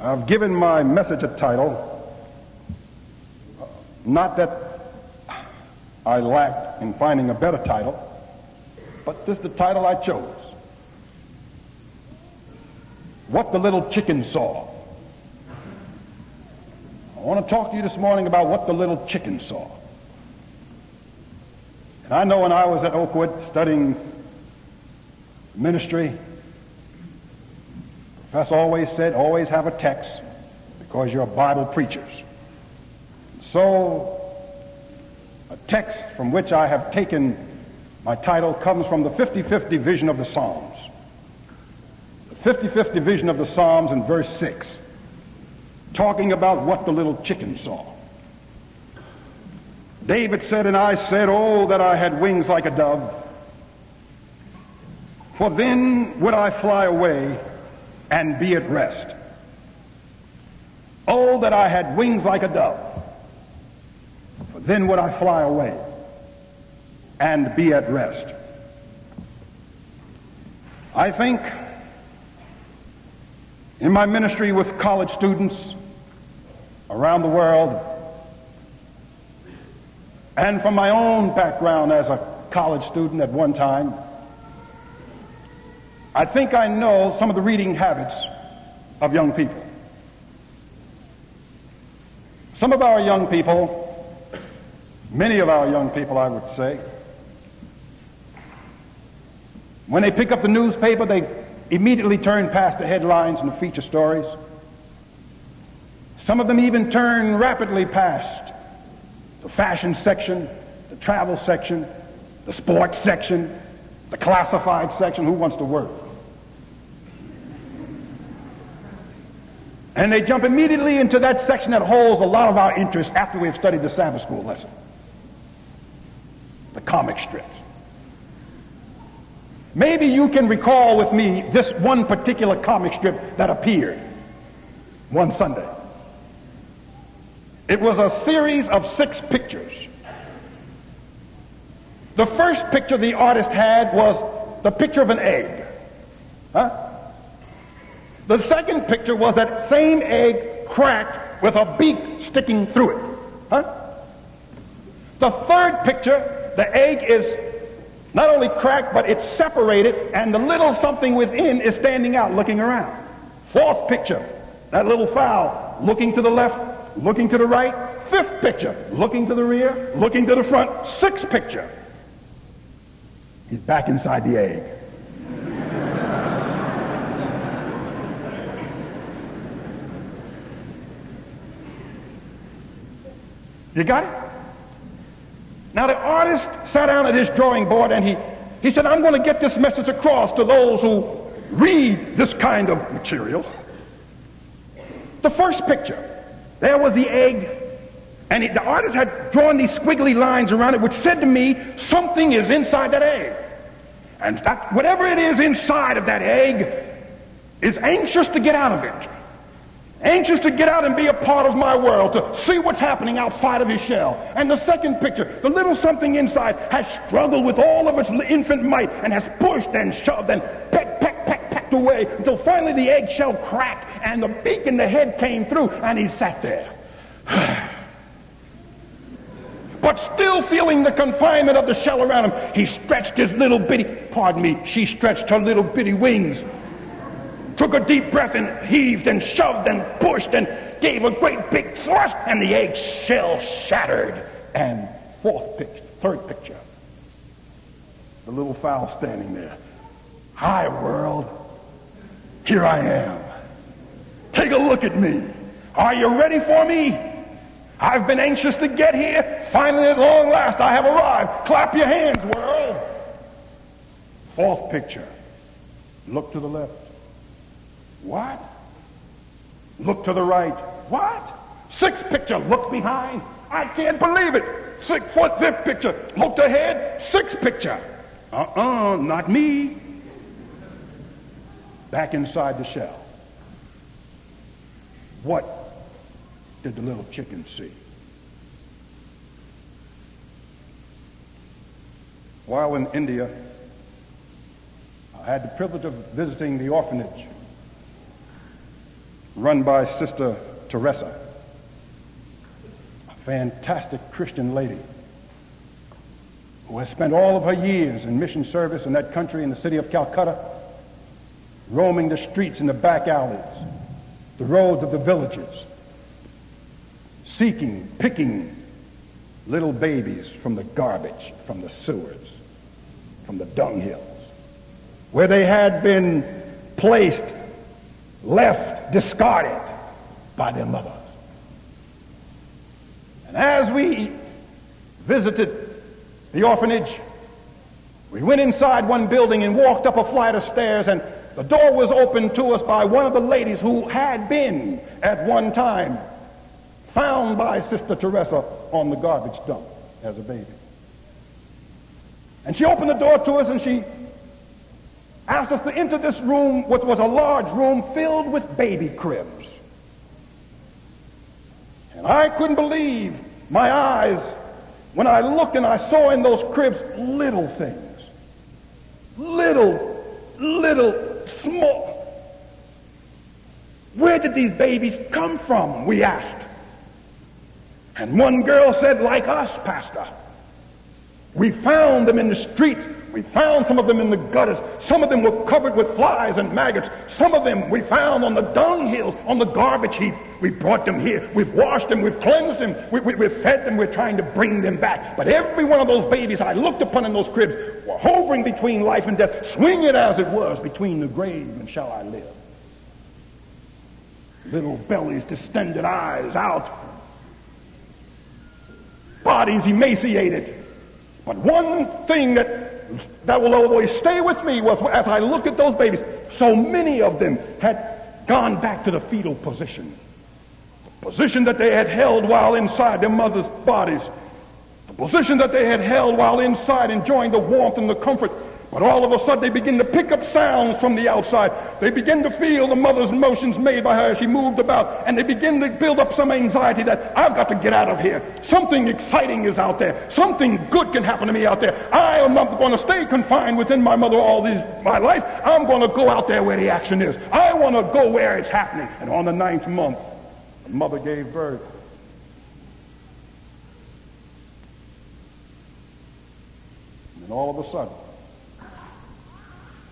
I've given my message a title, not that I lacked in finding a better title, but this is the title I chose. What the Little Chicken Saw. I want to talk to you this morning about what the little chicken saw. And I know when I was at Oakwood studying ministry, Professor always said, always have a text because you're Bible preachers. So, a text from which I have taken my title comes from the 55th division of the Psalms. The 55th division of the Psalms in verse 6, talking about what the little chicken saw. David said, and I said, Oh, that I had wings like a dove, for then would I fly away and be at rest. Oh, that I had wings like a dove, for then would I fly away and be at rest. I think in my ministry with college students around the world, and from my own background as a college student at one time, I think I know some of the reading habits of young people. Some of our young people, many of our young people, I would say, when they pick up the newspaper, they immediately turn past the headlines and the feature stories. Some of them even turn rapidly past the fashion section, the travel section, the sports section, the classified section, who wants to work? And they jump immediately into that section that holds a lot of our interest after we've studied the Sabbath school lesson. The comic strips. Maybe you can recall with me this one particular comic strip that appeared one Sunday. It was a series of six pictures. The first picture the artist had was the picture of an egg. Huh? The second picture was that same egg cracked with a beak sticking through it. Huh? The third picture, the egg is not only cracked, but it's separated, and the little something within is standing out looking around. Fourth picture, that little fowl looking to the left, looking to the right. Fifth picture, looking to the rear, looking to the front. Sixth picture, he's back inside the egg. You got it? Now the artist sat down at his drawing board and he, he said, I'm going to get this message across to those who read this kind of material. The first picture, there was the egg, and the artist had drawn these squiggly lines around it, which said to me, something is inside that egg. And that, whatever it is inside of that egg is anxious to get out of it anxious to get out and be a part of my world, to see what's happening outside of his shell. And the second picture, the little something inside has struggled with all of its infant might and has pushed and shoved and pecked, pecked, pecked, pecked away until finally the eggshell cracked and the beak and the head came through and he sat there. but still feeling the confinement of the shell around him, he stretched his little bitty, pardon me, she stretched her little bitty wings took a deep breath and heaved and shoved and pushed and gave a great big thrust and the egg shell shattered. And fourth picture, third picture, the little fowl standing there. Hi world, here I am. Take a look at me. Are you ready for me? I've been anxious to get here. Finally, at long last, I have arrived. Clap your hands, world. Fourth picture. Look to the left. What? Look to the right. What? Sixth picture. Look behind. I can't believe it. Sixth, fourth, fifth picture. Looked ahead. Sixth picture. Uh-uh, not me. Back inside the shell. What did the little chicken see? While in India, I had the privilege of visiting the orphanage run by Sister Teresa, a fantastic Christian lady who has spent all of her years in mission service in that country in the city of Calcutta, roaming the streets and the back alleys, the roads of the villages, seeking, picking little babies from the garbage, from the sewers, from the dunghills, where they had been placed, left, discarded by their mothers. And as we visited the orphanage. We went inside one building and walked up a flight of stairs and the door was opened to us by one of the ladies who had been at one time found by Sister Teresa on the garbage dump as a baby. And she opened the door to us and she asked us to enter this room, which was a large room filled with baby cribs. And I couldn't believe my eyes when I looked and I saw in those cribs little things, little, little, small. Where did these babies come from? We asked. And one girl said, like us, Pastor. We found them in the streets we found some of them in the gutters. Some of them were covered with flies and maggots. Some of them we found on the dunghill, on the garbage heap. We brought them here. We've washed them. We've cleansed them. We, we, we've fed them. We're trying to bring them back. But every one of those babies I looked upon in those cribs were hovering between life and death, swinging as it was between the grave and shall I live. Little bellies, distended eyes out. Bodies emaciated. But one thing that that will always stay with me was as I look at those babies, so many of them had gone back to the fetal position. The position that they had held while inside their mother's bodies. The position that they had held while inside enjoying the warmth and the comfort but all of a sudden they begin to pick up sounds from the outside. They begin to feel the mother's motions made by her as she moved about. And they begin to build up some anxiety that I've got to get out of here. Something exciting is out there. Something good can happen to me out there. I am not going to stay confined within my mother all these, my life. I'm going to go out there where the action is. I want to go where it's happening. And on the ninth month, the mother gave birth. And all of a sudden,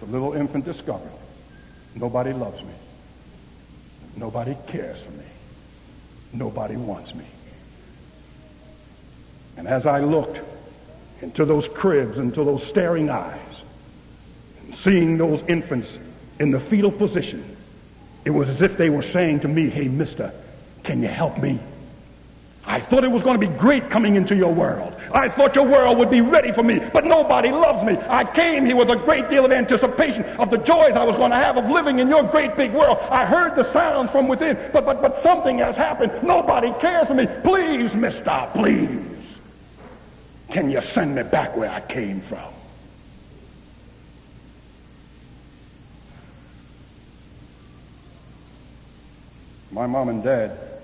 the little infant discovered nobody loves me. Nobody cares for me. Nobody wants me. And as I looked into those cribs, into those staring eyes, and seeing those infants in the fetal position, it was as if they were saying to me, Hey, mister, can you help me? I thought it was going to be great coming into your world. I thought your world would be ready for me, but nobody loves me. I came here with a great deal of anticipation of the joys I was going to have of living in your great big world. I heard the sounds from within, but, but, but something has happened. Nobody cares for me. Please, mister, please. Can you send me back where I came from? My mom and dad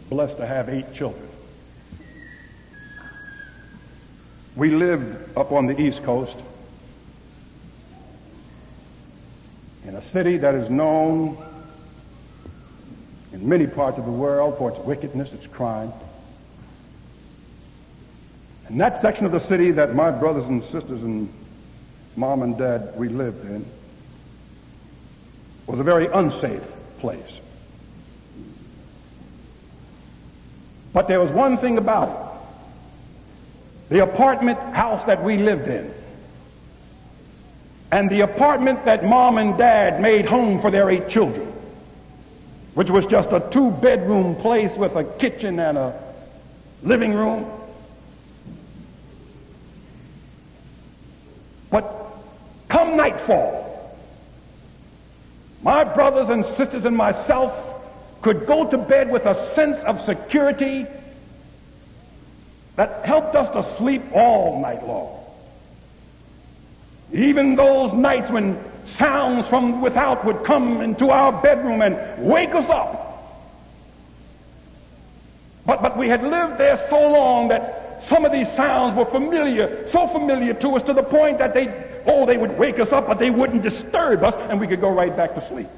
blessed to have eight children. We lived up on the East Coast in a city that is known in many parts of the world for its wickedness, its crime. And that section of the city that my brothers and sisters and mom and dad we lived in was a very unsafe place. But there was one thing about it. The apartment house that we lived in and the apartment that mom and dad made home for their eight children, which was just a two bedroom place with a kitchen and a living room. But come nightfall, my brothers and sisters and myself could go to bed with a sense of security that helped us to sleep all night long. Even those nights when sounds from without would come into our bedroom and wake us up. But, but we had lived there so long that some of these sounds were familiar, so familiar to us to the point that they Oh, they would wake us up, but they wouldn't disturb us, and we could go right back to sleep.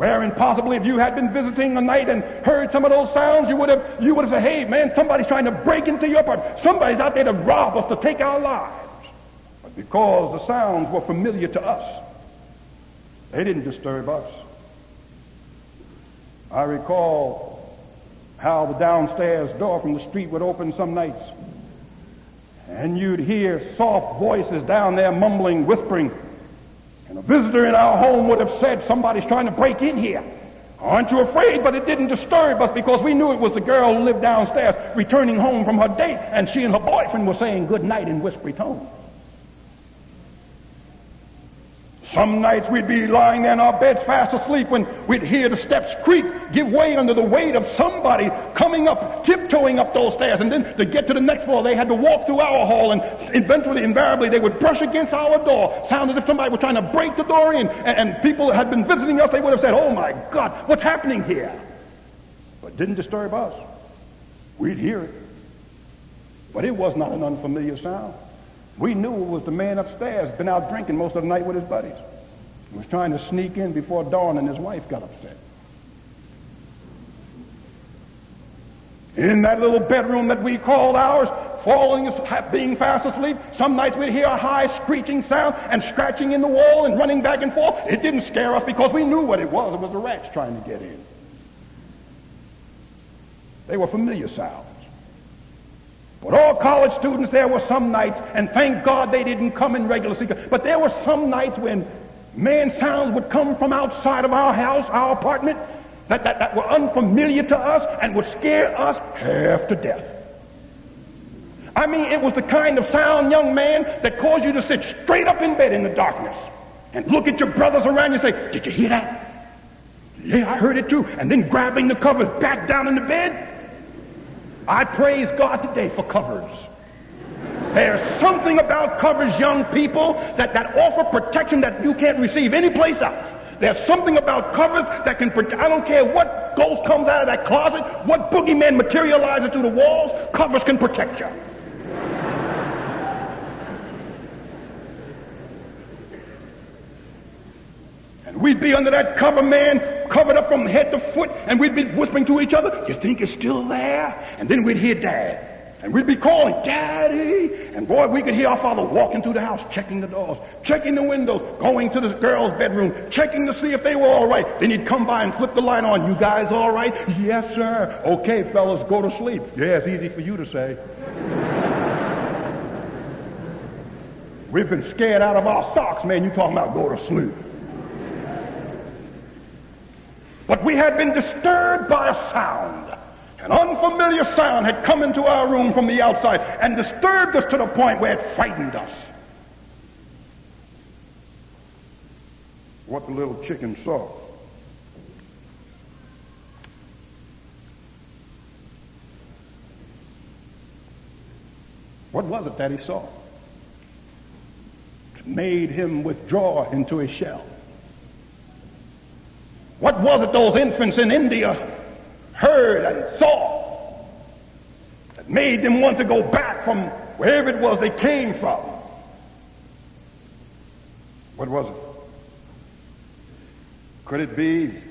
Wherein possibly if you had been visiting a night and heard some of those sounds, you would have you would have said, hey man, somebody's trying to break into your apartment. Somebody's out there to rob us, to take our lives. But because the sounds were familiar to us, they didn't disturb us. I recall how the downstairs door from the street would open some nights. And you'd hear soft voices down there mumbling, whispering. And a visitor in our home would have said, somebody's trying to break in here. Aren't you afraid? But it didn't disturb us because we knew it was the girl who lived downstairs returning home from her date and she and her boyfriend were saying good night in whispery tones. Some nights we'd be lying there in our beds fast asleep when we'd hear the steps creak, give way under the weight of somebody coming up, tiptoeing up those stairs. And then to get to the next floor, they had to walk through our hall and eventually, invariably, they would brush against our door. Sound as if somebody was trying to break the door in. And, and people had been visiting us, they would have said, oh my God, what's happening here? But it didn't disturb us. We'd hear it. But it was not an unfamiliar sound. We knew it was the man upstairs, been out drinking most of the night with his buddies. He was trying to sneak in before dawn and his wife got upset. In that little bedroom that we called ours, falling, being fast asleep, some nights we'd hear a high screeching sound and scratching in the wall and running back and forth. It didn't scare us because we knew what it was. It was the rats trying to get in. They were familiar sounds. But all college students, there were some nights, and thank God they didn't come in regular sequence, but there were some nights when man sounds would come from outside of our house, our apartment, that, that, that were unfamiliar to us and would scare us half to death. I mean, it was the kind of sound, young man, that caused you to sit straight up in bed in the darkness and look at your brothers around you and say, Did you hear that? Yeah, I heard it too. And then grabbing the covers back down in the bed I praise God today for covers. There's something about covers, young people, that, that offer protection that you can't receive anyplace else. There's something about covers that can protect. I don't care what ghost comes out of that closet, what boogeyman materializes through the walls, covers can protect you. And we'd be under that cover, man, covered up from head to foot, and we'd be whispering to each other, you think it's still there? And then we'd hear Dad. And we'd be calling, Daddy! And boy, we could hear our father walking through the house, checking the doors, checking the windows, going to the girl's bedroom, checking to see if they were all right. Then he'd come by and flip the light on. You guys all right? Yes, sir. Okay, fellas, go to sleep. Yeah, it's easy for you to say. We've been scared out of our socks, man. You talking about go to sleep. But we had been disturbed by a sound. An unfamiliar sound had come into our room from the outside and disturbed us to the point where it frightened us. What the little chicken saw. What was it that he saw? It made him withdraw into his shell. What was it those infants in India heard and saw that made them want to go back from wherever it was they came from? What was it? Could it be that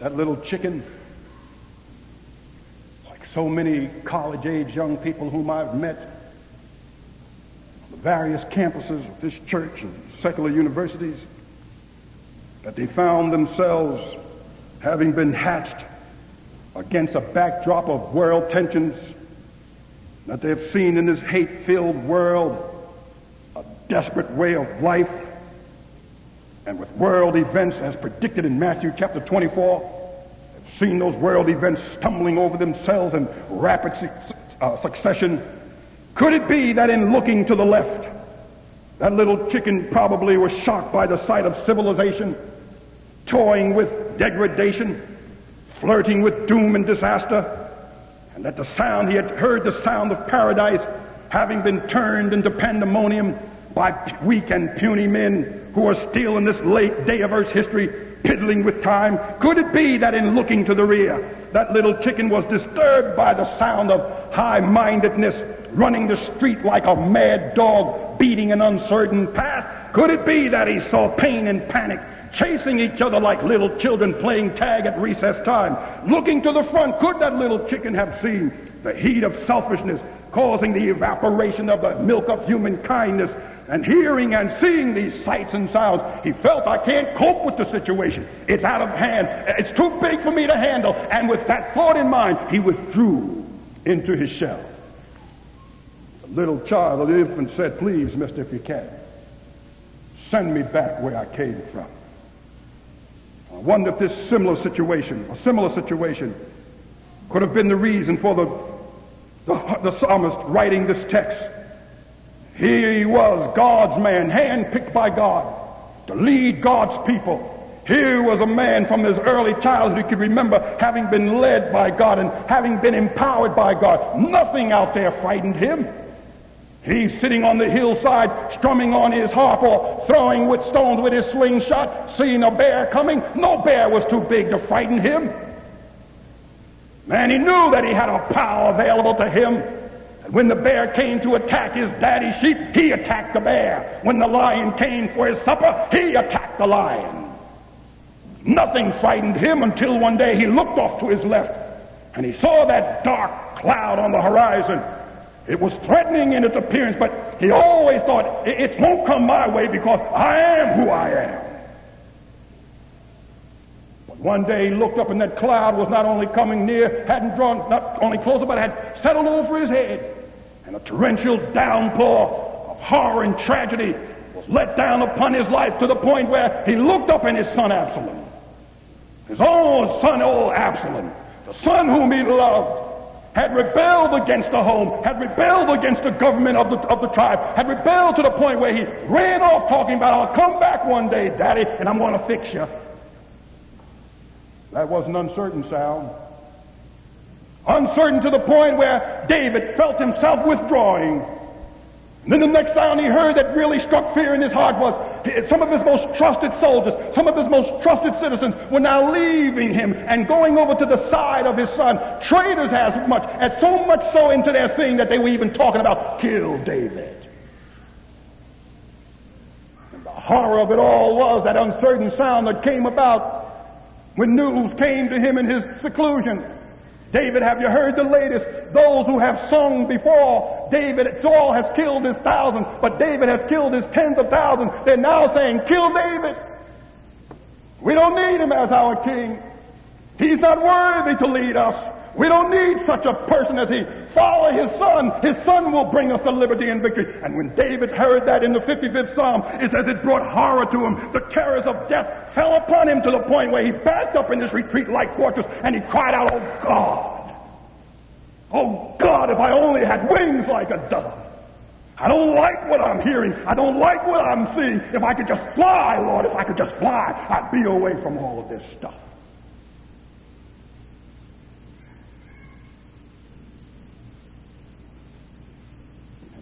that little chicken, like so many college age young people whom I've met on the various campuses of this church and secular universities, that they found themselves having been hatched against a backdrop of world tensions, that they have seen in this hate-filled world a desperate way of life, and with world events as predicted in Matthew chapter 24, have seen those world events stumbling over themselves in rapid su- uh, succession. Could it be that in looking to the left, that little chicken probably was shocked by the sight of civilization, toying with degradation, flirting with doom and disaster, and that the sound, he had heard the sound of paradise having been turned into pandemonium by weak and puny men who are still in this late day of Earth's history piddling with time. Could it be that in looking to the rear, that little chicken was disturbed by the sound of high-mindedness running the street like a mad dog beating an uncertain path? Could it be that he saw pain and panic chasing each other like little children playing tag at recess time? Looking to the front, could that little chicken have seen the heat of selfishness causing the evaporation of the milk of human kindness and hearing and seeing these sights and sounds, he felt I can't cope with the situation. It's out of hand. It's too big for me to handle. And with that thought in mind, he withdrew into his shell. Little child, the infant said, please, mister, if you can, send me back where I came from. I wonder if this similar situation, a similar situation, could have been the reason for the, the, the psalmist writing this text. Here he was, God's man, handpicked by God to lead God's people. Here was a man from his early childhood who could remember having been led by God and having been empowered by God. Nothing out there frightened him. He's sitting on the hillside strumming on his harp or throwing with stones with his slingshot, seeing a bear coming. No bear was too big to frighten him. Man, he knew that he had a power available to him. When the bear came to attack his daddy's sheep, he attacked the bear. When the lion came for his supper, he attacked the lion. Nothing frightened him until one day he looked off to his left and he saw that dark cloud on the horizon. It was threatening in its appearance, but he always thought, it won't come my way because I am who I am. But one day he looked up and that cloud was not only coming near, hadn't drawn not only closer, but had settled over his head. And a torrential downpour of horror and tragedy was let down upon his life to the point where he looked up and his son Absalom, his own son, old Absalom, the son whom he loved, had rebelled against the home, had rebelled against the government of the, of the tribe, had rebelled to the point where he ran off talking about, I'll come back one day, daddy, and I'm going to fix you. That was an uncertain sound. Uncertain to the point where David felt himself withdrawing. And then the next sound he heard that really struck fear in his heart was some of his most trusted soldiers, some of his most trusted citizens were now leaving him and going over to the side of his son. Traitors as much, and so much so into their thing that they were even talking about kill David. And the horror of it all was that uncertain sound that came about when news came to him in his seclusion David, have you heard the latest? Those who have sung before David, Saul has killed his thousands, but David has killed his tens of thousands. They're now saying, kill David. We don't need him as our king. He's not worthy to lead us. We don't need such a person as he. Follow his son. His son will bring us the liberty and victory. And when David heard that in the 55th Psalm, it says it brought horror to him. The terrors of death fell upon him to the point where he backed up in this retreat like fortress and he cried out, Oh God! Oh God, if I only had wings like a dove! I don't like what I'm hearing. I don't like what I'm seeing. If I could just fly, Lord, if I could just fly, I'd be away from all of this stuff.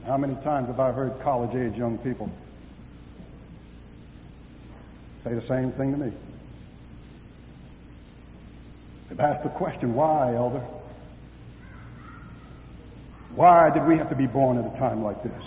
How many times have I heard college age young people say the same thing to me? They've asked the question, why, elder? Why did we have to be born at a time like this?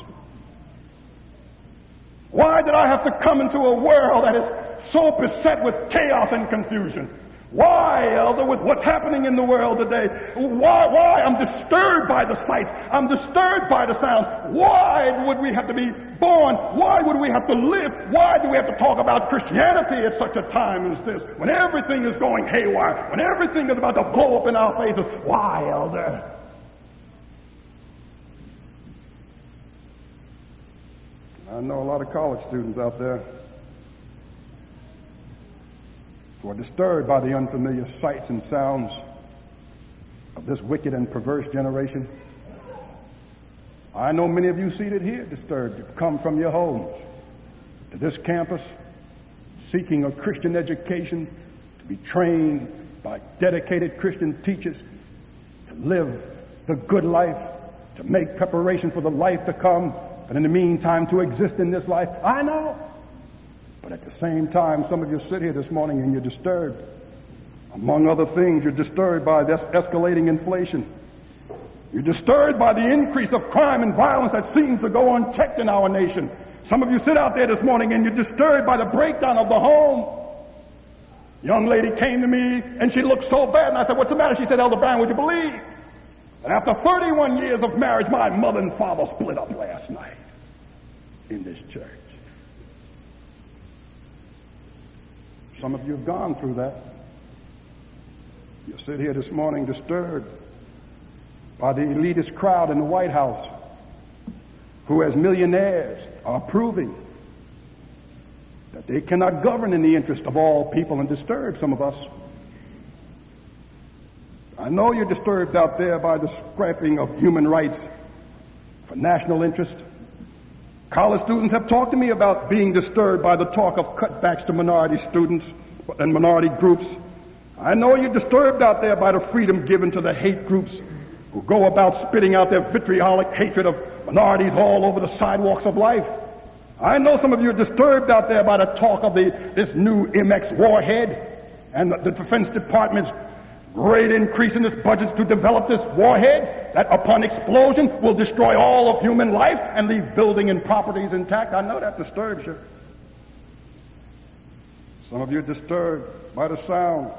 Why did I have to come into a world that is so beset with chaos and confusion? Why, Elder, with what's happening in the world today? Why, why? I'm disturbed by the sights. I'm disturbed by the sounds. Why would we have to be born? Why would we have to live? Why do we have to talk about Christianity at such a time as this? When everything is going haywire, when everything is about to blow up in our faces. Why, Elder? I know a lot of college students out there who are disturbed by the unfamiliar sights and sounds of this wicked and perverse generation. I know many of you seated here disturbed. You've come from your homes to this campus seeking a Christian education to be trained by dedicated Christian teachers to live the good life, to make preparation for the life to come, and in the meantime to exist in this life. I know. But at the same time, some of you sit here this morning and you're disturbed. Among other things, you're disturbed by this escalating inflation. You're disturbed by the increase of crime and violence that seems to go unchecked in our nation. Some of you sit out there this morning and you're disturbed by the breakdown of the home. Young lady came to me and she looked so bad and I said, what's the matter? She said, Elder Barron, would you believe? that after 31 years of marriage, my mother and father split up last night in this church. Some of you have gone through that. You sit here this morning disturbed by the elitist crowd in the White House who, as millionaires, are proving that they cannot govern in the interest of all people and disturb some of us. I know you're disturbed out there by the scrapping of human rights for national interest. College students have talked to me about being disturbed by the talk of cutbacks to minority students and minority groups. I know you're disturbed out there by the freedom given to the hate groups who go about spitting out their vitriolic hatred of minorities all over the sidewalks of life. I know some of you are disturbed out there by the talk of the, this new MX warhead and the, the Defense Department's great increase in its budgets to develop this warhead that upon explosion will destroy all of human life and leave building and properties intact. I know that disturbs you. Some of you are disturbed by the sound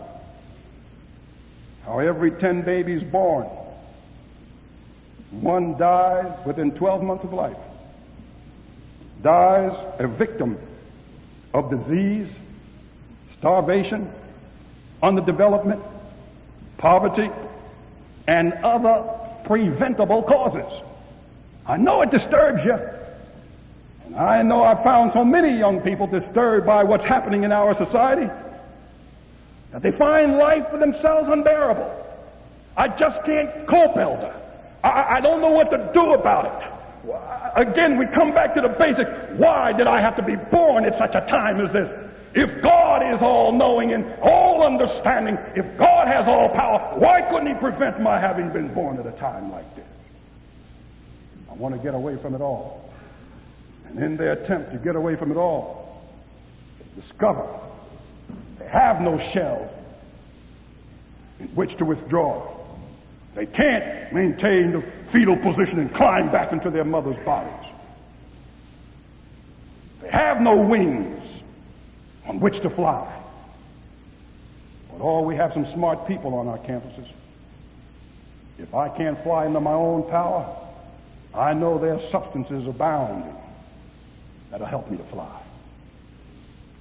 how every 10 babies born, one dies within 12 months of life, dies a victim of disease, starvation, underdevelopment, poverty, and other preventable causes. I know it disturbs you. And I know I've found so many young people disturbed by what's happening in our society that they find life for themselves unbearable. I just can't cope, Elder. I, I don't know what to do about it. Again, we come back to the basic. Why did I have to be born at such a time as this? If God is all knowing and all understanding, if God has all power, why couldn't He prevent my having been born at a time like this? I want to get away from it all. And in their attempt to get away from it all, they discover they have no shell in which to withdraw. They can't maintain the fetal position and climb back into their mother's bodies. They have no wings on which to fly. But oh, we have some smart people on our campuses. If I can't fly into my own power, I know there are substances abounding that'll help me to fly.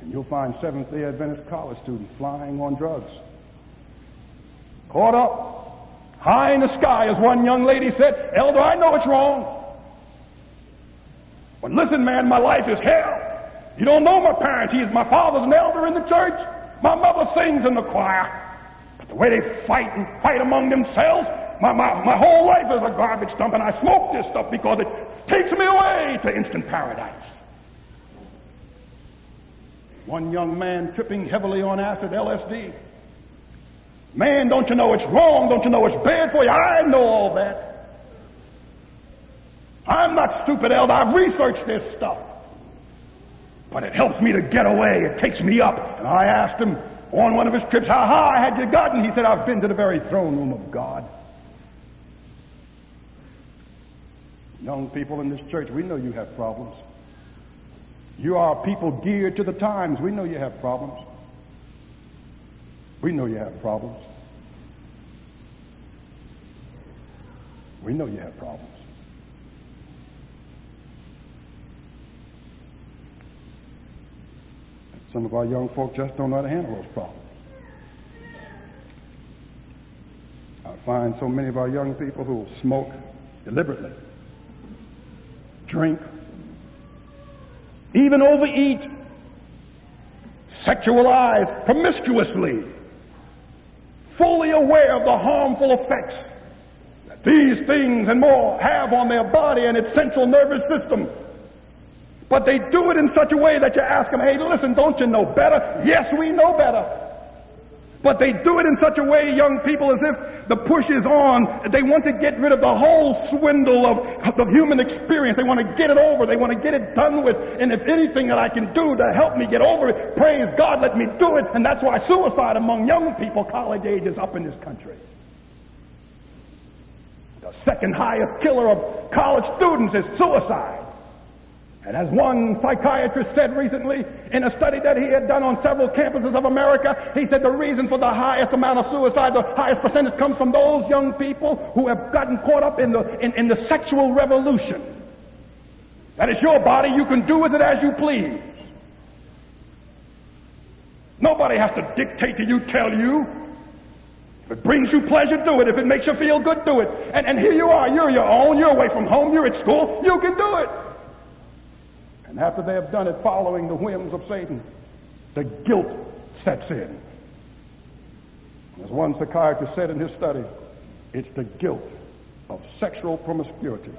And you'll find Seventh day Adventist college students flying on drugs. Caught up high in the sky, as one young lady said, Elder, I know it's wrong. But listen, man, my life is hell. You don't know my parents. He's my father's an elder in the church. My mother sings in the choir. But the way they fight and fight among themselves, my, my, my whole life is a garbage dump, and I smoke this stuff because it takes me away to instant paradise. One young man tripping heavily on acid LSD. Man, don't you know it's wrong? Don't you know it's bad for you? I know all that. I'm not stupid, Elder. I've researched this stuff. But it helps me to get away. It takes me up. And I asked him on one of his trips, how high had you gotten? He said, I've been to the very throne room of God. Young people in this church, we know you have problems. You are people geared to the times. We know you have problems. We know you have problems. We know you have problems. Some of our young folk just don't know how to handle those problems. I find so many of our young people who smoke deliberately, drink, even overeat, sexualize promiscuously, fully aware of the harmful effects that these things and more have on their body and its central nervous system. But they do it in such a way that you ask them, hey, listen, don't you know better? Yes, we know better. But they do it in such a way, young people, as if the push is on. They want to get rid of the whole swindle of, the human experience. They want to get it over. They want to get it done with. And if anything that I can do to help me get over it, praise God, let me do it. And that's why suicide among young people, college age, is up in this country. The second highest killer of college students is suicide. And as one psychiatrist said recently in a study that he had done on several campuses of America, he said the reason for the highest amount of suicide, the highest percentage comes from those young people who have gotten caught up in the, in, in the sexual revolution. That is your body. You can do with it as you please. Nobody has to dictate to you, tell you. If it brings you pleasure, do it. If it makes you feel good, do it. And, and here you are. You're your own. You're away from home. You're at school. You can do it. And after they have done it following the whims of Satan, the guilt sets in. As one psychiatrist said in his study, it's the guilt of sexual promiscuity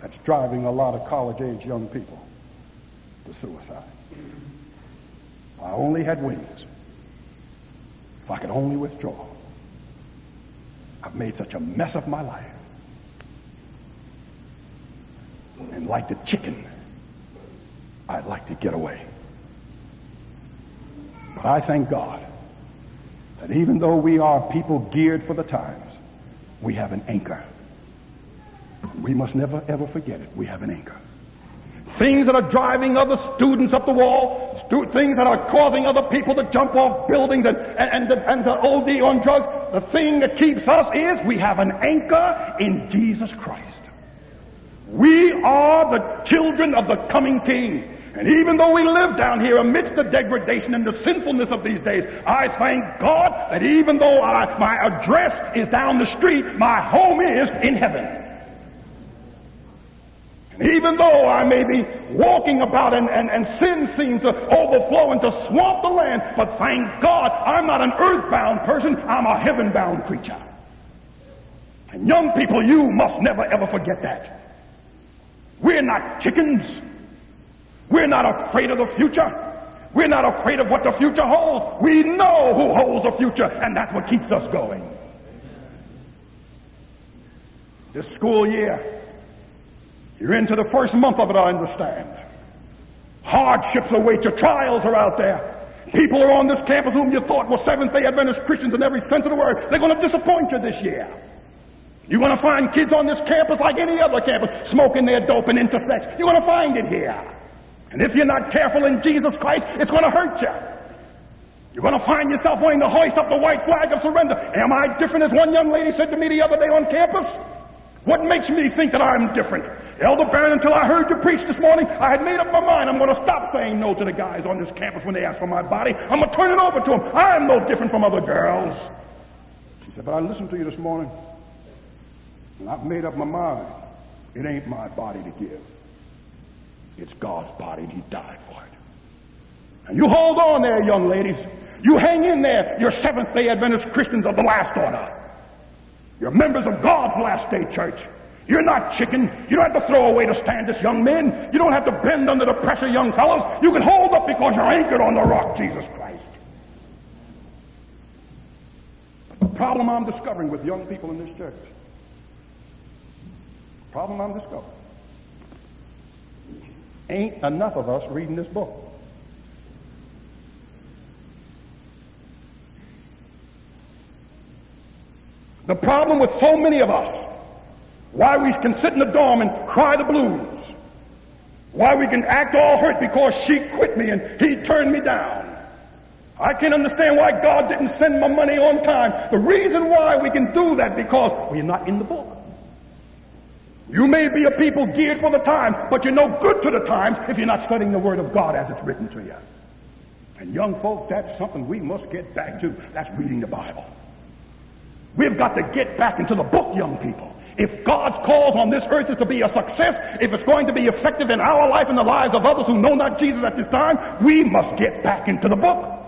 that's driving a lot of college age young people to suicide. If I only had wings. If I could only withdraw. I've made such a mess of my life. And like the chicken, I'd like to get away. But I thank God that even though we are people geared for the times, we have an anchor. We must never ever forget it. We have an anchor. Things that are driving other students up the wall, stu- things that are causing other people to jump off buildings and, and, and, and to OD on drugs, the thing that keeps us is we have an anchor in Jesus Christ. We are the children of the coming King. And even though we live down here amidst the degradation and the sinfulness of these days, I thank God that even though I, my address is down the street, my home is in heaven. And even though I may be walking about and, and, and sin seems to overflow and to swamp the land, but thank God I'm not an earthbound person, I'm a heaven-bound creature. And young people, you must never ever forget that. We're not chickens. We're not afraid of the future. We're not afraid of what the future holds. We know who holds the future, and that's what keeps us going. This school year, you're into the first month of it, I understand. Hardships await you, trials are out there. People are on this campus whom you thought were Seventh day Adventist Christians in every sense of the word. They're going to disappoint you this year. You're going to find kids on this campus like any other campus smoking their dope and intersex. You're going to find it here. And if you're not careful in Jesus Christ, it's going to hurt you. You're going to find yourself wanting to hoist up the white flag of surrender. Am I different as one young lady said to me the other day on campus? What makes me think that I'm different? Elder Barron, until I heard you preach this morning, I had made up my mind I'm going to stop saying no to the guys on this campus when they ask for my body. I'm going to turn it over to them. I'm no different from other girls. She said, but I listened to you this morning, and I've made up my mind. It ain't my body to give. It's God's body, and He died for it. And you hold on there, young ladies. You hang in there. You're Seventh day Adventist Christians of the last order. You're members of God's last day church. You're not chicken. You don't have to throw away to stand this young men. You don't have to bend under the pressure, young fellows. You can hold up because you're anchored on the rock, Jesus Christ. But the problem I'm discovering with young people in this church, problem I'm discovering, ain't enough of us reading this book. The problem with so many of us, why we can sit in the dorm and cry the blues, why we can act all hurt because she quit me and he turned me down. I can't understand why God didn't send my money on time. The reason why we can do that because we're not in the book. You may be a people geared for the time, but you're no good to the times if you're not studying the Word of God as it's written to you. And young folks, that's something we must get back to. That's reading the Bible. We've got to get back into the book, young people. If God's cause on this earth is to be a success, if it's going to be effective in our life and the lives of others who know not Jesus at this time, we must get back into the book.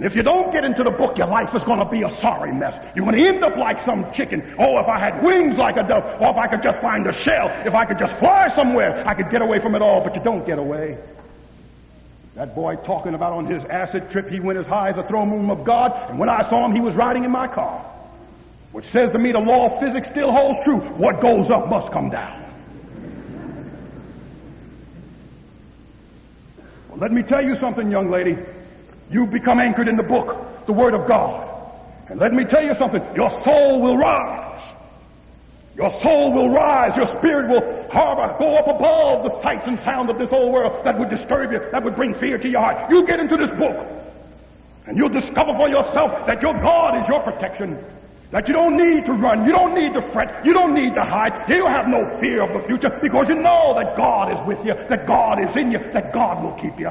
And if you don't get into the book, your life is going to be a sorry mess. You're going to end up like some chicken. Oh, if I had wings like a dove, or if I could just find a shell, if I could just fly somewhere, I could get away from it all, but you don't get away. That boy talking about on his acid trip, he went as high as the throne room of God, and when I saw him, he was riding in my car. Which says to me the law of physics still holds true. What goes up must come down. Well, let me tell you something, young lady. You become anchored in the book, the Word of God. And let me tell you something, your soul will rise. Your soul will rise. Your spirit will harbor, go up above the sights and sounds of this old world that would disturb you, that would bring fear to your heart. You get into this book, and you'll discover for yourself that your God is your protection. That you don't need to run, you don't need to fret, you don't need to hide. You have no fear of the future because you know that God is with you, that God is in you, that God will keep you.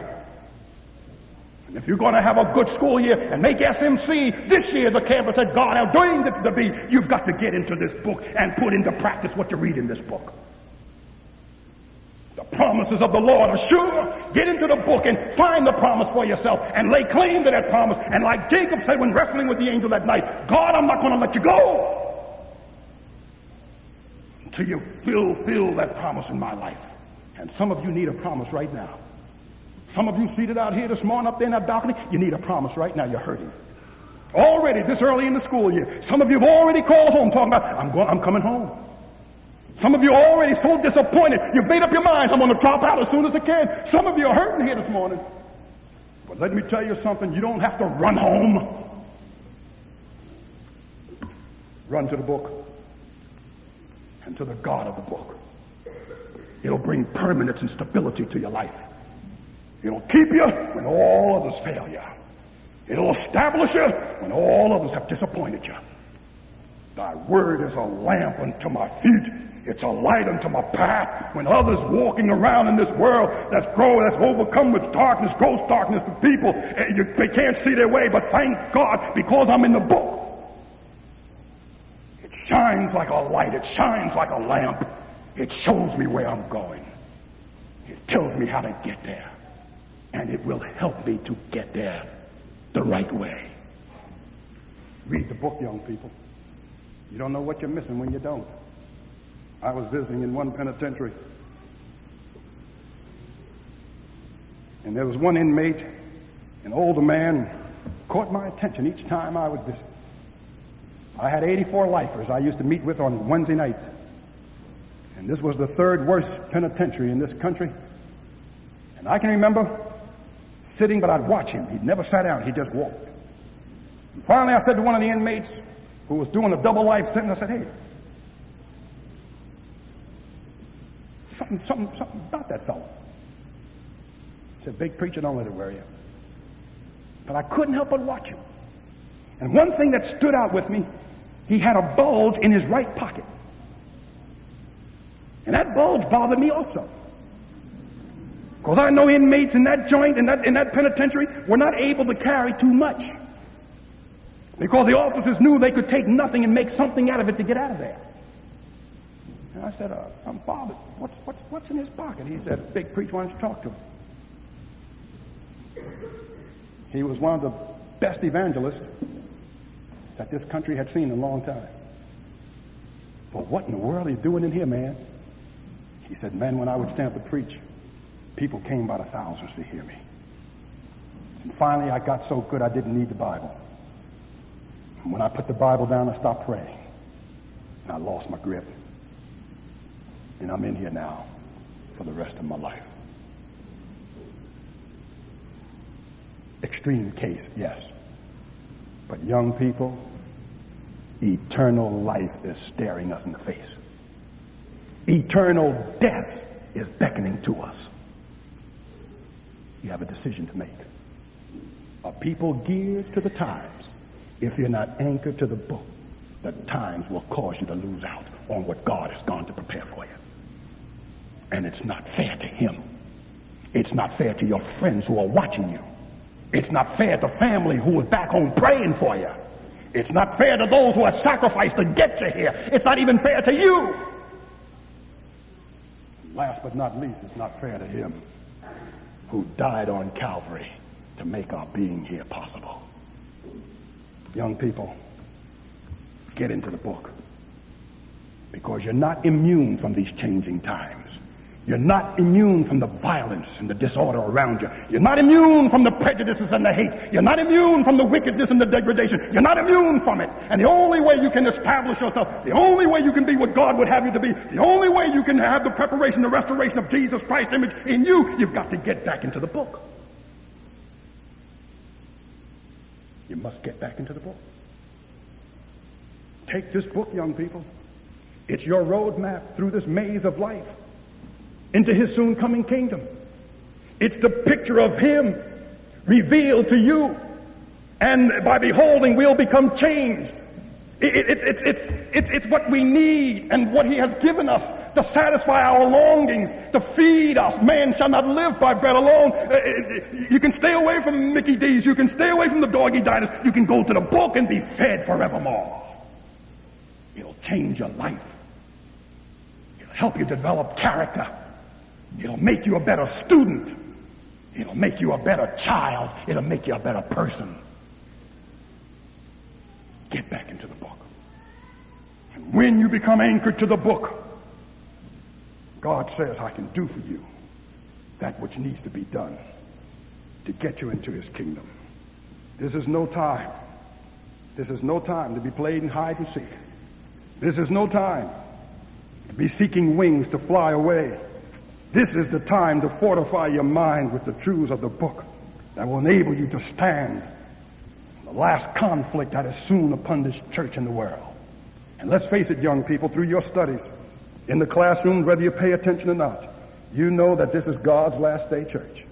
And if you're going to have a good school year and make SMC this year the campus that God ordained it to be, you've got to get into this book and put into practice what you read in this book. The promises of the Lord are sure. Get into the book and find the promise for yourself and lay claim to that promise. And like Jacob said when wrestling with the angel that night, God, I'm not going to let you go until you fulfill that promise in my life. And some of you need a promise right now. Some of you seated out here this morning up there in that balcony, you need a promise right now. You're hurting. Already this early in the school year, some of you have already called home talking about, I'm going, I'm coming home. Some of you are already so disappointed. You've made up your minds. I'm going to drop out as soon as I can. Some of you are hurting here this morning. But let me tell you something. You don't have to run home. Run to the book and to the God of the book. It'll bring permanence and stability to your life. It'll keep you when all others fail you. It'll establish you when all others have disappointed you. Thy word is a lamp unto my feet. It's a light unto my path. When others walking around in this world that's grown, that's overcome with darkness, gross darkness to people, eh, they can't see their way, but thank God because I'm in the book. It shines like a light. It shines like a lamp. It shows me where I'm going. It tells me how to get there and it will help me to get there the right way. Read the book, young people. You don't know what you're missing when you don't. I was visiting in one penitentiary, and there was one inmate, an older man, caught my attention each time I was visit. I had 84 lifers I used to meet with on Wednesday nights. And this was the third worst penitentiary in this country. And I can remember sitting, but I'd watch him. He'd never sat down. He just walked. And finally, I said to one of the inmates who was doing a double life sentence, I said, hey, something, something, something about that fellow. He said, big preacher, don't let it worry you. But I couldn't help but watch him. And one thing that stood out with me, he had a bulge in his right pocket. And that bulge bothered me also. Because I know inmates in that joint, in that, in that penitentiary, were not able to carry too much. Because the officers knew they could take nothing and make something out of it to get out of there. And I said, uh, I'm bothered. What's, what's, in his pocket? He said, Big Preach, why don't you talk to him? He was one of the best evangelists that this country had seen in a long time. But what in the world are you doing in here, man? He said, man, when I would stand up to preach, People came by the thousands to hear me. And finally, I got so good I didn't need the Bible. And when I put the Bible down, I stopped praying. And I lost my grip. And I'm in here now for the rest of my life. Extreme case, yes. But young people, eternal life is staring us in the face. Eternal death is beckoning to us. You have a decision to make. Are people geared to the times? If you're not anchored to the book, the times will cause you to lose out on what God has gone to prepare for you. And it's not fair to him. It's not fair to your friends who are watching you. It's not fair to family who is back home praying for you. It's not fair to those who have sacrificed to get you here. It's not even fair to you. Last but not least, it's not fair to him who died on Calvary to make our being here possible. Young people, get into the book because you're not immune from these changing times. You're not immune from the violence and the disorder around you. You're not immune from the prejudices and the hate. You're not immune from the wickedness and the degradation. You're not immune from it. And the only way you can establish yourself, the only way you can be what God would have you to be, the only way you can have the preparation, the restoration of Jesus Christ's image in you, you've got to get back into the book. You must get back into the book. Take this book, young people. It's your roadmap through this maze of life into his soon coming kingdom. It's the picture of him revealed to you. And by beholding, we'll become changed. It, it, it, it's, it's what we need and what he has given us to satisfy our longings, to feed us. Man shall not live by bread alone. Uh, uh, you can stay away from Mickey D's. You can stay away from the doggy diners. You can go to the book and be fed forevermore. It'll change your life. It'll help you develop character. It'll make you a better student. It'll make you a better child. It'll make you a better person. Get back into the book. And when you become anchored to the book, God says, I can do for you that which needs to be done to get you into his kingdom. This is no time. This is no time to be played hide and seek. This is no time to be seeking wings to fly away. This is the time to fortify your mind with the truths of the book that will enable you to stand the last conflict that is soon upon this church in the world. And let's face it, young people, through your studies, in the classrooms, whether you pay attention or not, you know that this is God's last day church.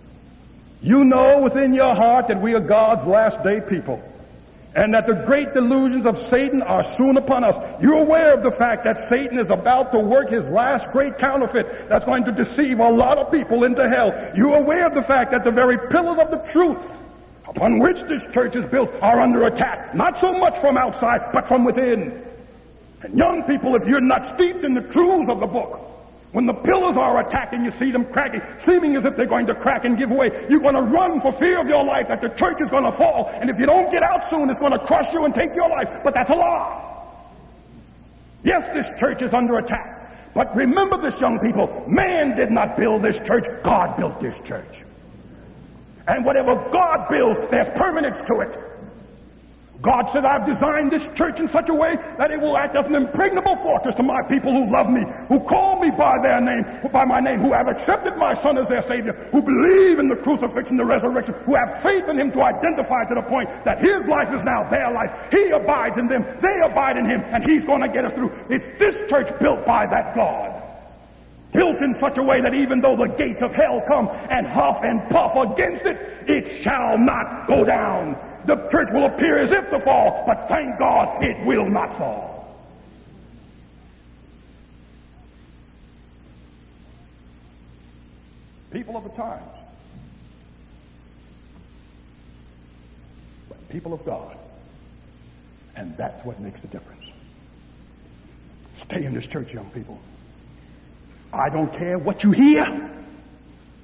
You know within your heart that we are God's last day people. And that the great delusions of Satan are soon upon us. You're aware of the fact that Satan is about to work his last great counterfeit that's going to deceive a lot of people into hell. You're aware of the fact that the very pillars of the truth upon which this church is built are under attack. Not so much from outside, but from within. And young people, if you're not steeped in the truths of the book, when the pillars are attacking, you see them cracking, seeming as if they're going to crack and give way. You're going to run for fear of your life that the church is going to fall. And if you don't get out soon, it's going to crush you and take your life. But that's a lie. Yes, this church is under attack. But remember this, young people. Man did not build this church. God built this church. And whatever God builds, there's permanence to it. God said, I've designed this church in such a way that it will act as an impregnable fortress to my people who love me, who call me by their name, by my name, who have accepted my son as their savior, who believe in the crucifixion, the resurrection, who have faith in him to identify to the point that his life is now their life. He abides in them, they abide in him, and he's going to get us through. It's this church built by that God. Built in such a way that even though the gates of hell come and huff and puff against it, it shall not go down the church will appear as if to fall, but thank God it will not fall. People of the times, but people of God. And that's what makes the difference. Stay in this church, young people. I don't care what you hear.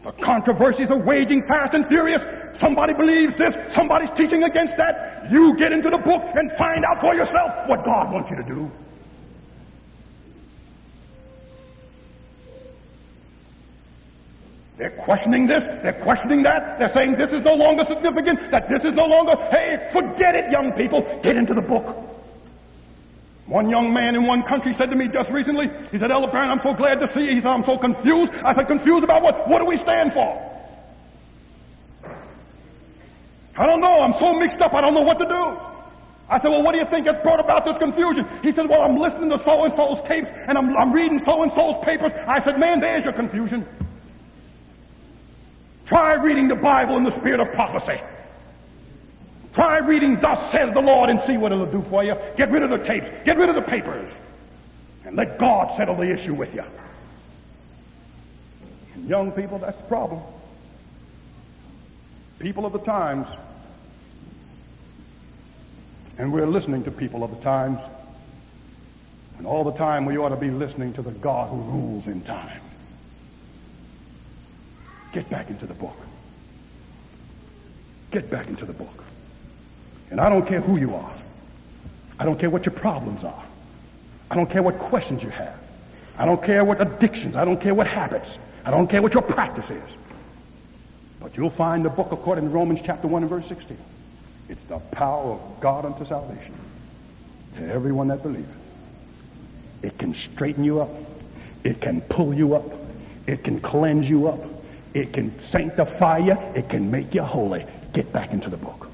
The controversies are waging fast and furious. Somebody believes this, somebody's teaching against that. You get into the book and find out for yourself what God wants you to do. They're questioning this, they're questioning that, they're saying this is no longer significant, that this is no longer, hey, forget it, young people, get into the book. One young man in one country said to me just recently, he said, Elder Barron, I'm so glad to see you. He said, I'm so confused. I said, confused about what? What do we stand for? I don't know. I'm so mixed up. I don't know what to do. I said, well, what do you think has brought about this confusion? He said, well, I'm listening to so-and-so's tapes and I'm, I'm reading so-and-so's papers. I said, man, there's your confusion. Try reading the Bible in the spirit of prophecy. Try reading Thus Says the Lord and see what it'll do for you. Get rid of the tapes. Get rid of the papers. And let God settle the issue with you. And young people, that's the problem. People of the times. And we're listening to people of the times. And all the time we ought to be listening to the God who rules in time. Get back into the book. Get back into the book. And I don't care who you are. I don't care what your problems are. I don't care what questions you have. I don't care what addictions. I don't care what habits. I don't care what your practice is. But you'll find the book according to Romans chapter 1 and verse 16. It's the power of God unto salvation to everyone that believeth. It can straighten you up. It can pull you up. It can cleanse you up. It can sanctify you. It can make you holy. Get back into the book.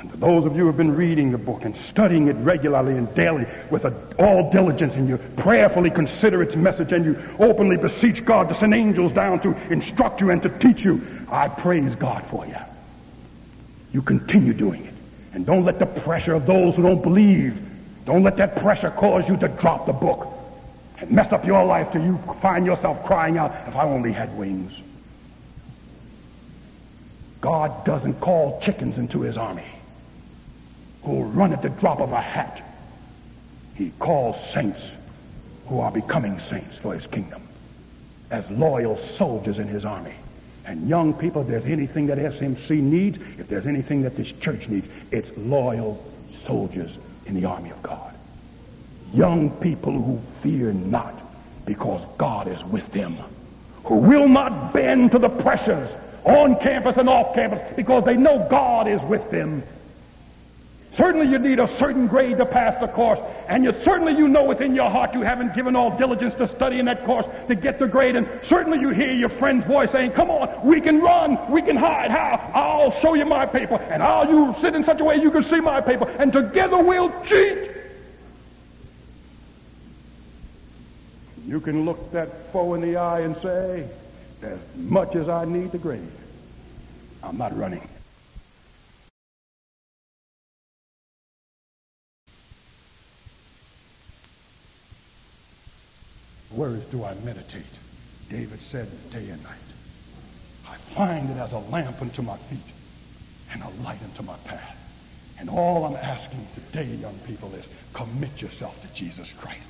And to those of you who have been reading the book and studying it regularly and daily with all diligence and you prayerfully consider its message and you openly beseech God to send angels down to instruct you and to teach you, I praise God for you. You continue doing it. And don't let the pressure of those who don't believe, don't let that pressure cause you to drop the book and mess up your life till you find yourself crying out, if I only had wings. God doesn't call chickens into his army who run at the drop of a hat. He calls saints who are becoming saints for his kingdom as loyal soldiers in his army. And young people, if there's anything that SMC needs, if there's anything that this church needs, it's loyal soldiers in the army of God. Young people who fear not because God is with them, who will not bend to the pressures on campus and off campus because they know God is with them. Certainly you need a certain grade to pass the course, and you certainly you know within your heart you haven't given all diligence to study in that course to get the grade, and certainly you hear your friend's voice saying, come on, we can run, we can hide, how? I'll show you my paper, and I'll you sit in such a way you can see my paper, and together we'll cheat. You can look that foe in the eye and say, as much as I need the grade, I'm not running. Words do I meditate? David said day and night. I find it as a lamp unto my feet and a light unto my path. And all I'm asking today, young people, is commit yourself to Jesus Christ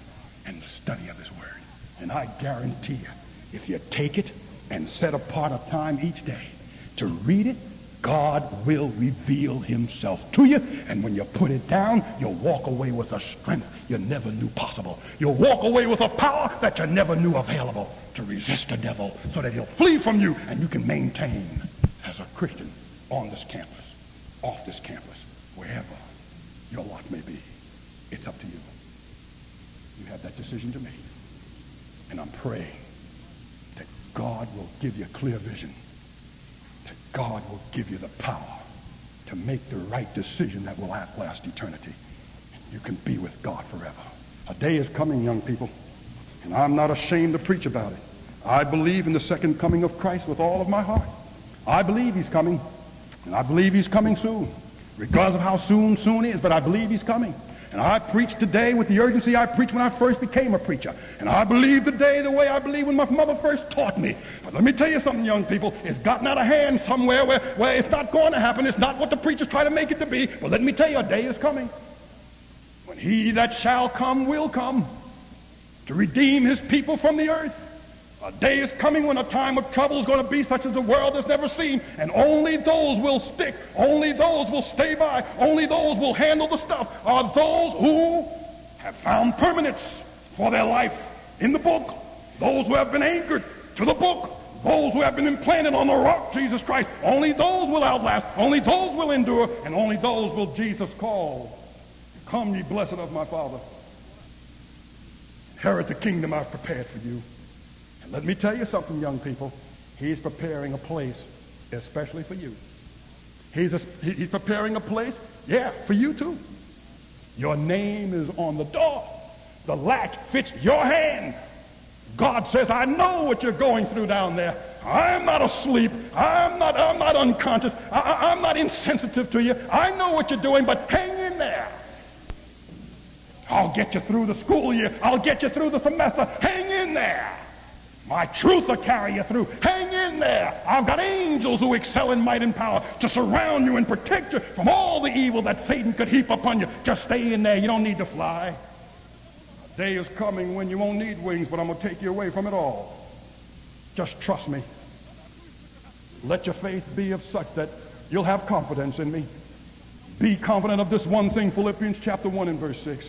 and the study of his word. And I guarantee you, if you take it and set apart a time each day to read it, God will reveal himself to you. And when you put it down, you'll walk away with a strength you never knew possible. You'll walk away with a power that you never knew available to resist the devil so that he'll flee from you and you can maintain as a Christian on this campus, off this campus, wherever your lot may be. It's up to you. You have that decision to make. And I'm praying that God will give you a clear vision God will give you the power to make the right decision that will outlast eternity. You can be with God forever. A day is coming, young people, and I'm not ashamed to preach about it. I believe in the second coming of Christ with all of my heart. I believe he's coming, and I believe he's coming soon. Regardless of how soon soon is, but I believe he's coming. And I preach today with the urgency I preached when I first became a preacher. And I believe today the way I believe when my mother first taught me. But let me tell you something, young people. It's gotten out of hand somewhere where, where it's not going to happen. It's not what the preachers try to make it to be. But let me tell you, a day is coming when he that shall come will come to redeem his people from the earth. A day is coming when a time of trouble is going to be such as the world has never seen, and only those will stick, only those will stay by, only those will handle the stuff are those who have found permanence for their life in the book, those who have been anchored to the book, those who have been implanted on the rock, Jesus Christ. Only those will outlast, only those will endure, and only those will Jesus call. Come, ye blessed of my Father. Inherit the kingdom I've prepared for you. Let me tell you something, young people. He's preparing a place especially for you. He's, a, he's preparing a place, yeah, for you too. Your name is on the door. The latch fits your hand. God says, I know what you're going through down there. I'm not asleep. I'm not, I'm not unconscious. I, I'm not insensitive to you. I know what you're doing, but hang in there. I'll get you through the school year. I'll get you through the semester. Hang in there. My truth will carry you through. Hang in there. I've got angels who excel in might and power to surround you and protect you from all the evil that Satan could heap upon you. Just stay in there. You don't need to fly. A day is coming when you won't need wings, but I'm going to take you away from it all. Just trust me. Let your faith be of such that you'll have confidence in me. Be confident of this one thing, Philippians chapter 1 and verse 6.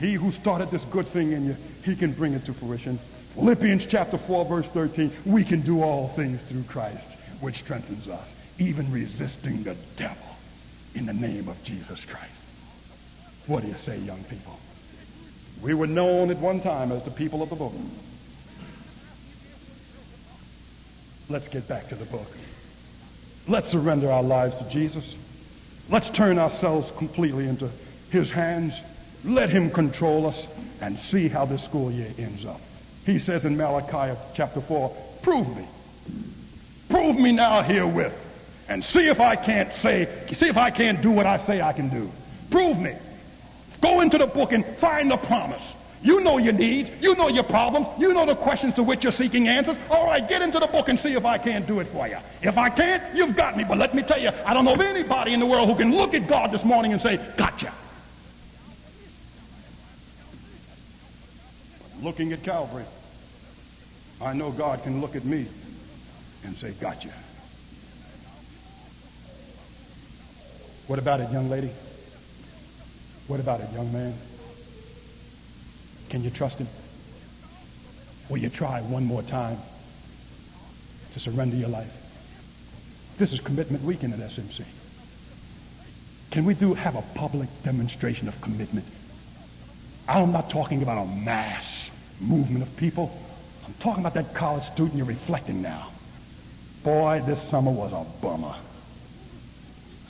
He who started this good thing in you, he can bring it to fruition. Philippians chapter 4, verse 13, we can do all things through Christ, which strengthens us, even resisting the devil in the name of Jesus Christ. What do you say, young people? We were known at one time as the people of the book. Let's get back to the book. Let's surrender our lives to Jesus. Let's turn ourselves completely into his hands. Let him control us and see how this school year ends up. He says in Malachi chapter 4, prove me. Prove me now herewith and see if I can't say, see if I can't do what I say I can do. Prove me. Go into the book and find the promise. You know your needs. You know your problems. You know the questions to which you're seeking answers. All right, get into the book and see if I can't do it for you. If I can't, you've got me. But let me tell you, I don't know of anybody in the world who can look at God this morning and say, gotcha. Looking at Calvary, I know God can look at me and say, gotcha. What about it, young lady? What about it, young man? Can you trust him? Will you try one more time to surrender your life? This is commitment weekend at SMC. Can we do have a public demonstration of commitment? I'm not talking about a mass movement of people. I'm talking about that college student you're reflecting now. Boy, this summer was a bummer.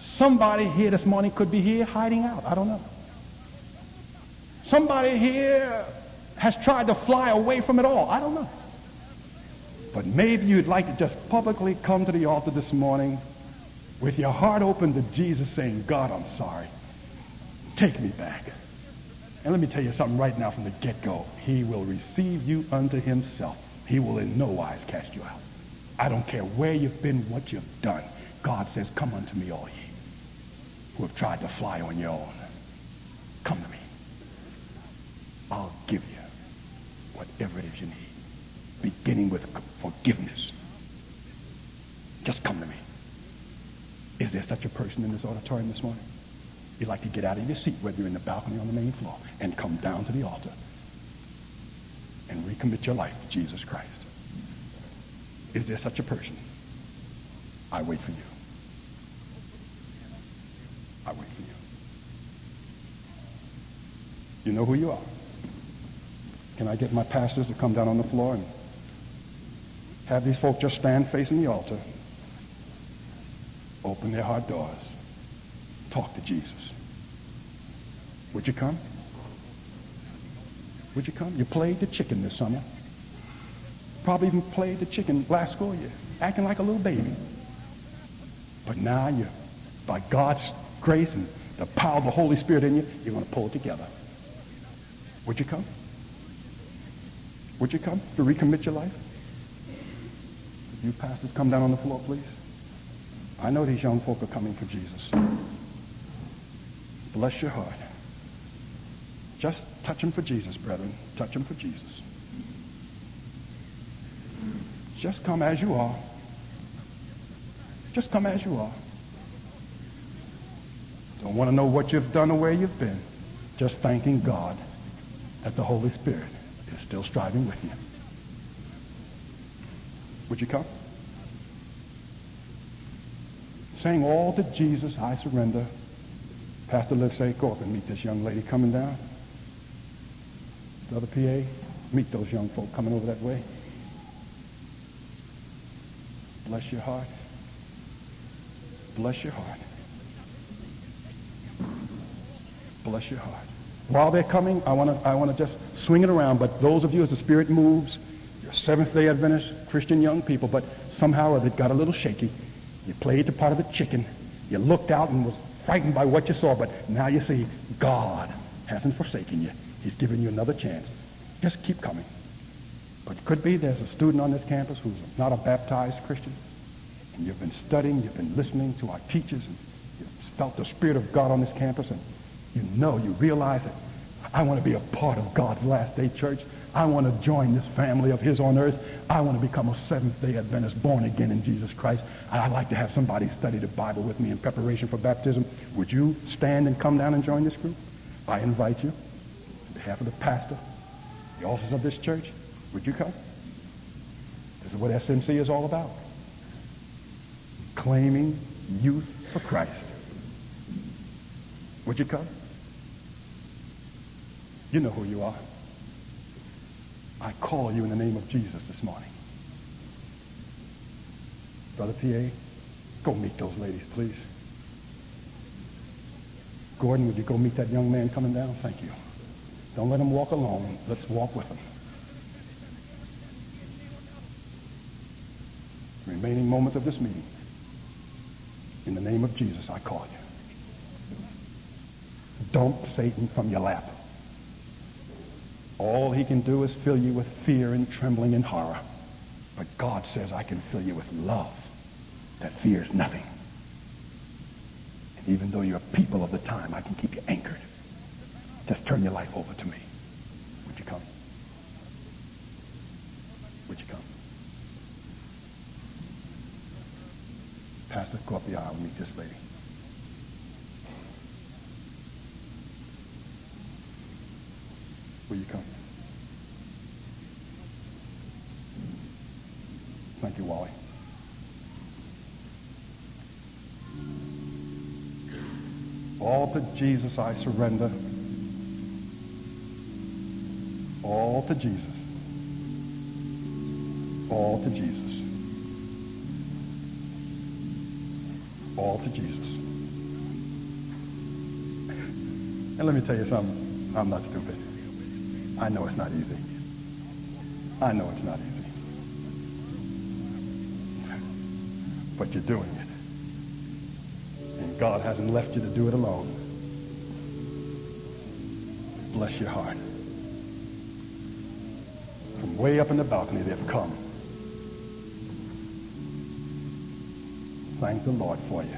Somebody here this morning could be here hiding out. I don't know. Somebody here has tried to fly away from it all. I don't know. But maybe you'd like to just publicly come to the altar this morning with your heart open to Jesus saying, God, I'm sorry. Take me back. And let me tell you something right now from the get-go. He will receive you unto himself. He will in no wise cast you out. I don't care where you've been, what you've done. God says, come unto me, all ye who have tried to fly on your own. Come to me. I'll give you whatever it is you need, beginning with forgiveness. Just come to me. Is there such a person in this auditorium this morning? You'd like to get out of your seat, whether you're in the balcony on the main floor, and come down to the altar and recommit your life to Jesus Christ. Is there such a person? I wait for you. I wait for you. You know who you are. Can I get my pastors to come down on the floor and have these folks just stand facing the altar, open their heart doors, talk to Jesus? Would you come? Would you come? You played the chicken this summer. Probably even played the chicken last school year, acting like a little baby. But now you, by God's grace and the power of the Holy Spirit in you, you're going to pull it together. Would you come? Would you come to recommit your life? You pastors come down on the floor, please? I know these young folk are coming for Jesus. Bless your heart. Just touch them for Jesus, brethren. Touch them for Jesus. Just come as you are. Just come as you are. Don't want to know what you've done or where you've been. Just thanking God that the Holy Spirit is still striving with you. Would you come? Saying all to Jesus, I surrender. Pastor Liv say, go up and meet this young lady coming down. The other PA, meet those young folk coming over that way. Bless your heart. Bless your heart. Bless your heart. While they're coming, I want to I want to just swing it around. But those of you as the Spirit moves, you're Seventh-day Adventist Christian young people, but somehow it got a little shaky. You played the part of the chicken. You looked out and was frightened by what you saw, but now you see God hasn't forsaken you. He's given you another chance. Just keep coming. But it could be there's a student on this campus who's not a baptized Christian, and you've been studying, you've been listening to our teachers, and you've felt the Spirit of God on this campus, and you know, you realize that I want to be a part of God's last day church. I want to join this family of his on earth. I want to become a Seventh-day Adventist born again in Jesus Christ. I'd like to have somebody study the Bible with me in preparation for baptism. Would you stand and come down and join this group? I invite you, on behalf of the pastor, the officers of this church, would you come? This is what SMC is all about. Claiming youth for Christ. Would you come? You know who you are. I call you in the name of Jesus this morning. Brother PA, go meet those ladies, please. Gordon, would you go meet that young man coming down? Thank you. Don't let him walk alone. Let's walk with him. Remaining moments of this meeting. In the name of Jesus, I call you. Dump Satan from your lap. All he can do is fill you with fear and trembling and horror. But God says I can fill you with love that fears nothing. And even though you're people of the time, I can keep you anchored. Just turn your life over to me. Would you come? Would you come? Pastor, go up the aisle and meet this lady. Will you come? Thank you, Wally. All to Jesus I surrender. All to Jesus. All to Jesus. All to Jesus. And let me tell you something. I'm not stupid. I know it's not easy. I know it's not easy. But you're doing it. And God hasn't left you to do it alone. Bless your heart. From way up in the balcony, they've come. Thank the Lord for you.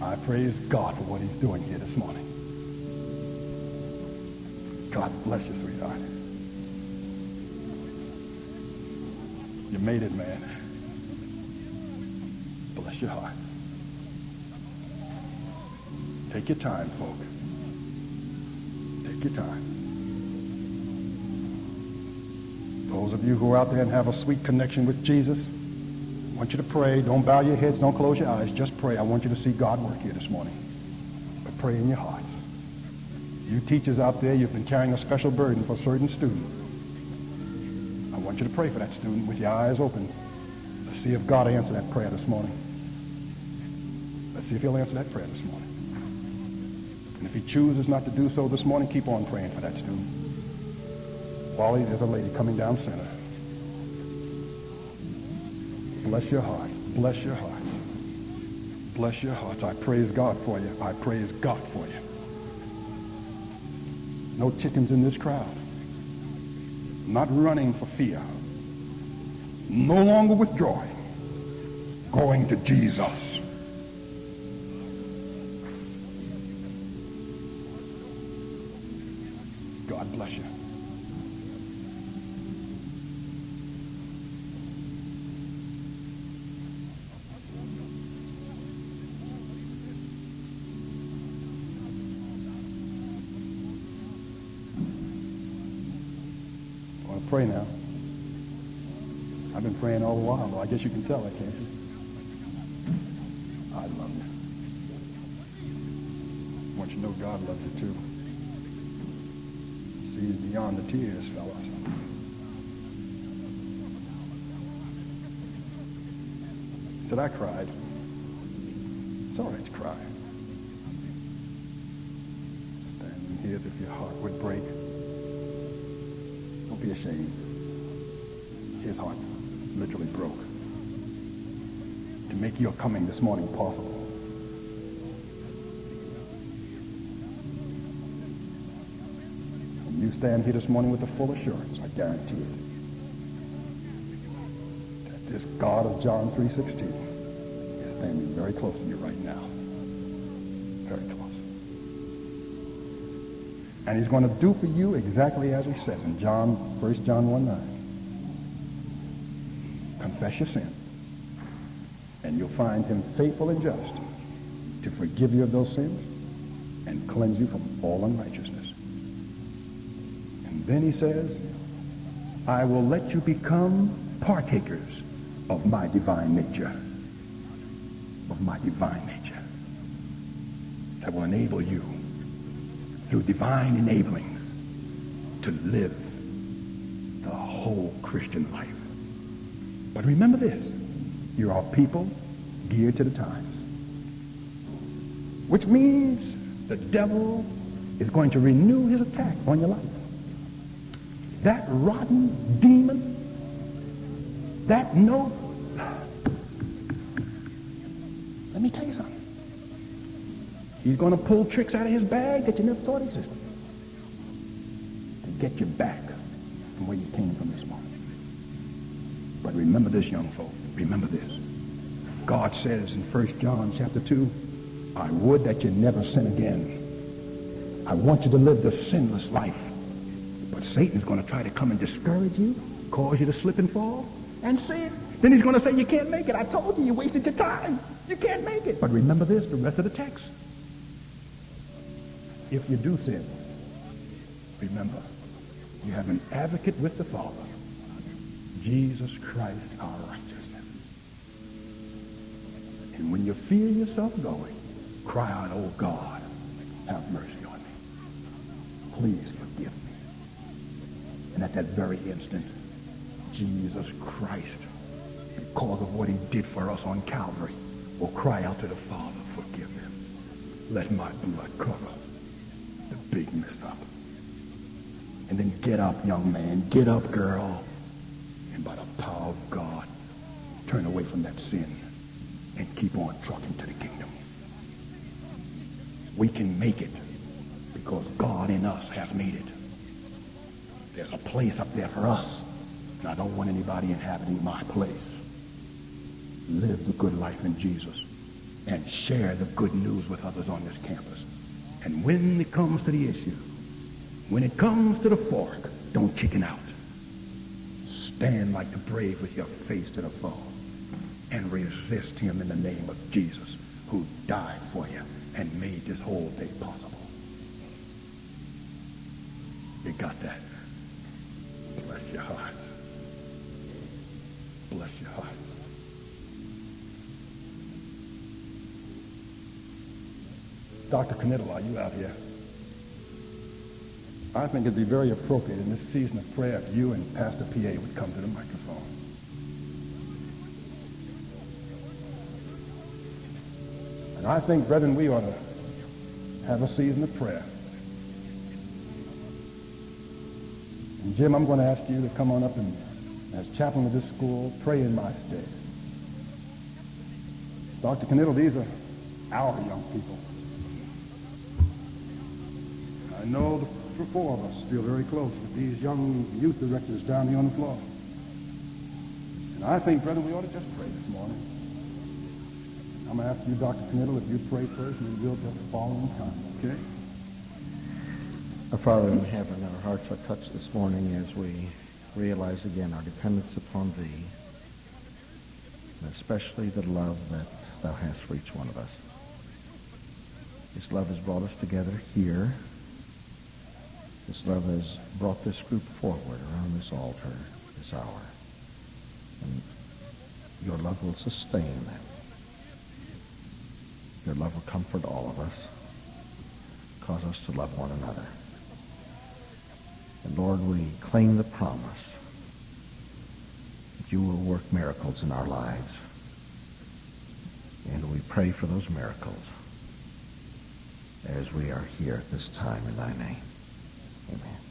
I praise God for what he's doing here this morning. God bless you, sweetheart. You made it, man. Bless your heart. Take your time, folk. Take your time. Those of you who are out there and have a sweet connection with Jesus, I want you to pray. Don't bow your heads. Don't close your eyes. Just pray. I want you to see God work here this morning. But pray in your hearts. You teachers out there, you've been carrying a special burden for a certain student. I want you to pray for that student with your eyes open. Let's see if God answer that prayer this morning. Let's see if he'll answer that prayer this morning. And if he chooses not to do so this morning, keep on praying for that student. Wally, there's a lady coming down center. Bless your heart. Bless your heart. Bless your heart. I praise God for you. I praise God for you. No chickens in this crowd. Not running for fear. No longer withdrawing. Going to Jesus. God bless you. I've been praying all the while, though. I guess you can tell, I can't you? I love you. I want you to know God loves you too. He sees beyond the tears, fellas. He said I cried. It's all right to cry. Standing here if your heart would break. Don't be ashamed. His heart literally broke to make your coming this morning possible. And you stand here this morning with the full assurance, I guarantee it, that this God of John 3.16 is standing very close to you right now. Very close. And he's going to do for you exactly as he says in John, 1 John 1 9. Confess your sin, and you'll find him faithful and just to forgive you of those sins and cleanse you from all unrighteousness. And then he says, I will let you become partakers of my divine nature. Of my divine nature. That will enable you through divine enablings to live the whole Christian life. But remember this, you're a people geared to the times. which means the devil is going to renew his attack on your life. That rotten demon, that no... Let me tell you something. He's going to pull tricks out of his bag that you never thought existed to get you back from where you came from this morning. But remember this, young folk. Remember this. God says in 1 John chapter 2, I would that you never sin again. I want you to live the sinless life. But Satan's going to try to come and discourage you, cause you to slip and fall, and sin. Then he's going to say, you can't make it. I told you, you wasted your time. You can't make it. But remember this, the rest of the text. If you do sin, remember, you have an advocate with the Father, Jesus Christ our righteousness. And when you feel yourself going, cry out, oh God, have mercy on me. Please forgive me. And at that very instant, Jesus Christ, because of what he did for us on Calvary, will cry out to the Father, forgive him. Let my blood cover the big mess up. And then get up, young man. Get up, girl. And by the power of God, turn away from that sin and keep on trucking to the kingdom. We can make it because God in us has made it. There's a place up there for us. And I don't want anybody inhabiting my place. Live the good life in Jesus and share the good news with others on this campus. And when it comes to the issue, when it comes to the fork, don't chicken out. Stand like the brave with your face to the foe and resist him in the name of Jesus who died for you and made this whole thing possible. You got that? Bless your heart. Bless your heart. Dr. Knittel, are you out here? I think it'd be very appropriate in this season of prayer if you and Pastor P.A. would come to the microphone. And I think, brethren, we ought to have a season of prayer. And Jim, I'm going to ask you to come on up and, as chaplain of this school, pray in my stead. Dr. Knittel, these are our young people. I know the four of us feel very close with these young youth directors down here on the floor. And I think, brethren, we ought to just pray this morning. I'm going to ask you, Dr. Knittel, if you pray first, and we'll just follow in time, okay? Our Father in heaven, our hearts are touched this morning as we realize again our dependence upon Thee, and especially the love that Thou hast for each one of us. This love has brought us together here. This love has brought this group forward around this altar this hour. And your love will sustain them. Your love will comfort all of us. Cause us to love one another. And Lord, we claim the promise that you will work miracles in our lives. And we pray for those miracles as we are here at this time in thy name. Amen.